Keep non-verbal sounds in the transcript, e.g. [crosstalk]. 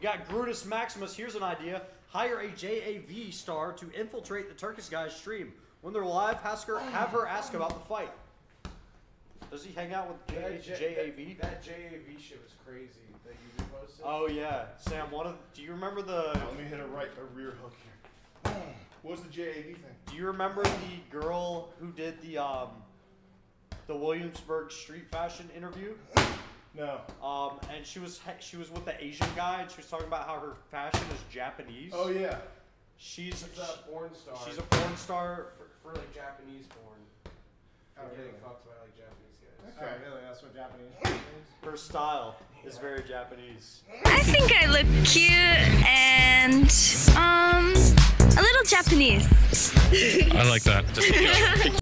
We got Brutus Maximus. Here's an idea: hire a JAV star to infiltrate the Turkish guy's stream. When they're live, ask her, have her ask about the fight. Does he hang out with J- That J- JAV? That, that JAV shit was crazy that you posted. Oh yeah, Sam. One of do you remember the? Let me hit a right, a rear hook here. [sighs] What's the JAV thing? Do you remember the girl who did the um, the Williamsburg street fashion interview? [laughs] No. Um, and she was she was with the Asian guy, and she was talking about how her fashion is Japanese. Oh yeah. She's She's a porn star. she's a porn star. for, for like Japanese porn. Oh, For getting really? fucked by like Japanese guys. Oh, really? That's what Japanese [laughs] means? Her style is very Japanese. I think I look cute and um a little Japanese. I like that. Just [laughs]